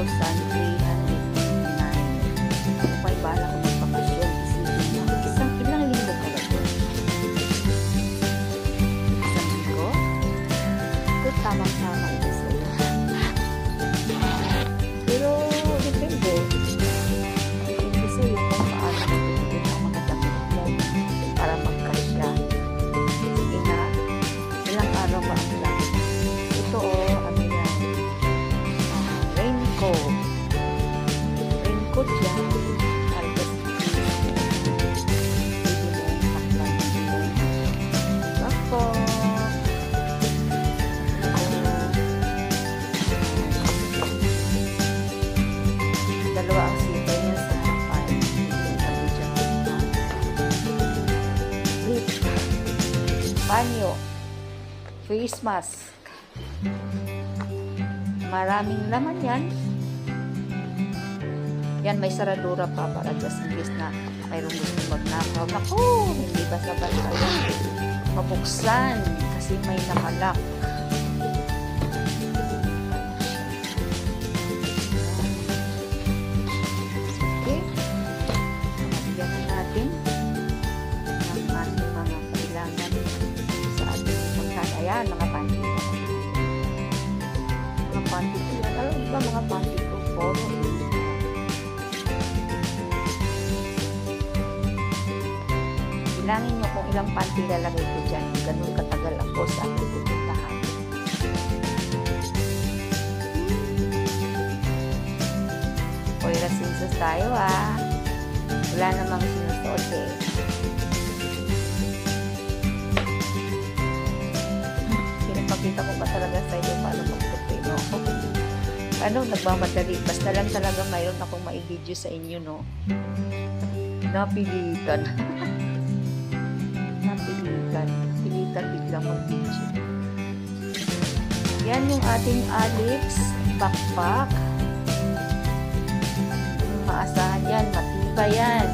1,399. Kung Mask. Maraming laman yan. Yan, may saradura pa para just in case na mayroong gusto magnakaw. Naku, hindi ba sabay kayo mabuksan kasi may nakalak. Bilangin nyo kung ilang panty lalagay ko dyan. Ganun katagal ako sa aking pupuntahan. Oy, rasinsos tayo ah. Wala namang sinusuot eh. Pinapakita ko ba talaga sa inyo paano magtupi, no? Paano nagmamadali? Basta lang talaga mayroon akong maibideo sa inyo, no? Napilitan. Biglang mag-video. Yan yung ating Alex backpack. Maasahan yan. Matibay yan.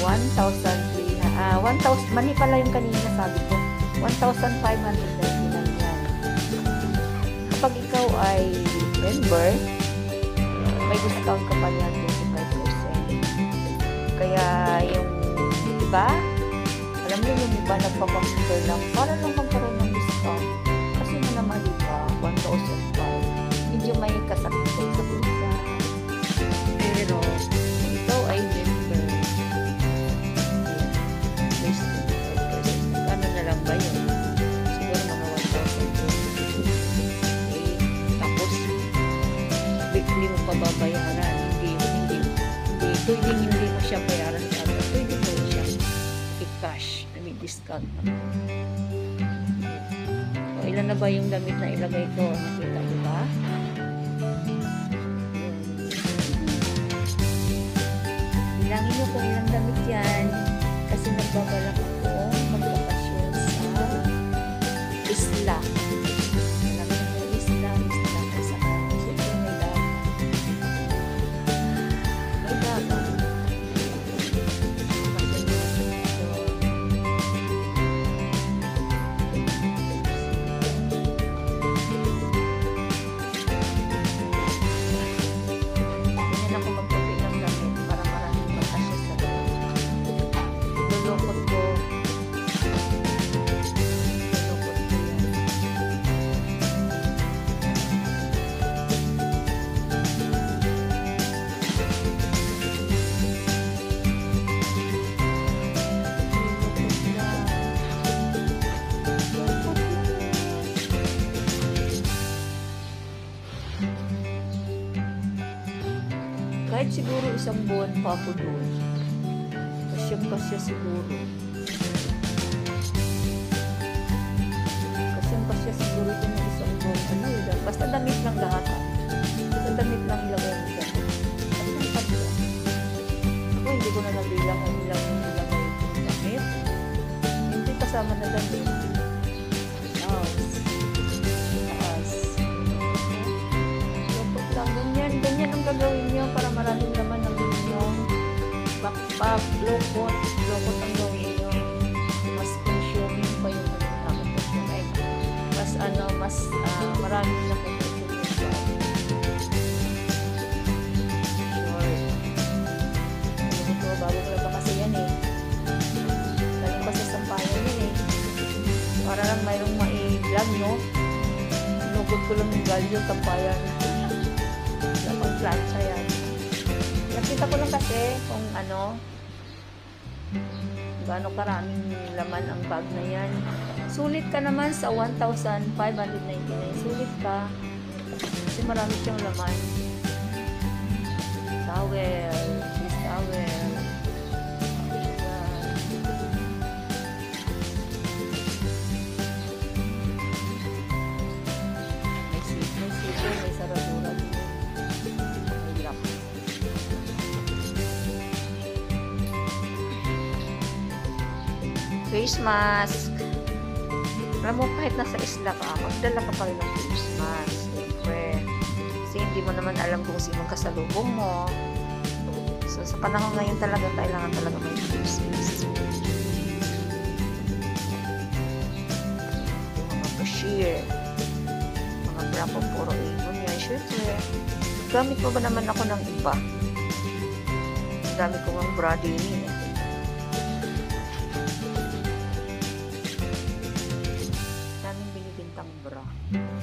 1,300. Ah, 1,000. Mani pala yung kanina sabi ko. 1,599 yan. Kapag ikaw ay member, may discount ka pa yan 25%. Kaya yung iba, niyo yung iba nagpapamember lang para lang magkaroon ng discount. Kasi mo naman iba, 1,005. Discount naman. O, ilan na ba yung damit na ilagay ko? Nakita mo ba? Bilangin nyo kung ilang damit yan. Kasi nagbabalak ako magbakasyon sa isla. Siguro isang buwan pa ako doon. Kasyang kasya siguro. Gagawin niyo para maraming naman ang gawin nyo. Mas consuming pa yung ano namin Like, mas ano, mas uh, kasi yan eh. Sa yan eh. Para lang mayroong mai-vlog, no? Nugod ko lang yung galyo, sampayan. Wala pang plancha yan. Nakita ko lang kasi kung ano, gaano karaming laman ang bag na yan. Sulit ka naman sa 1,599. Sulit ka. Kasi marami siyang laman. Towel. This towel. Face mask. Alam mo, kahit nasa isla ka, magdala ka pa rin ng face mask. Siyempre. Kasi hindi mo naman alam kung sino kasalubong mo. So, sa panahon ngayon talaga, kailangan talaga may face mask. Mga cashier, mga bra po, puro ibon yan. Siyempre, gamit mo ba naman ako ng iba? Dami ko ng bra din bra.